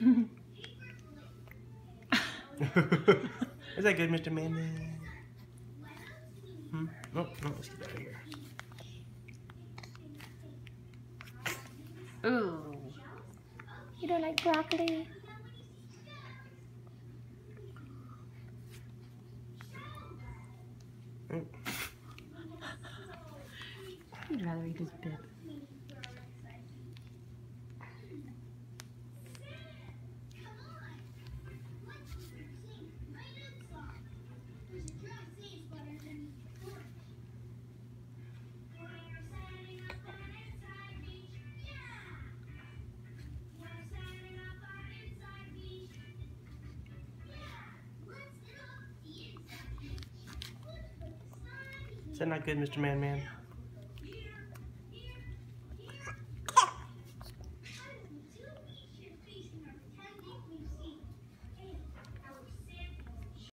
Is that good, Mr. Man? Hmm? No, no, let's get out of here. Ooh. You don't like broccoli? Oh. You'd rather eat his bib. That not good, Mr. Man Man?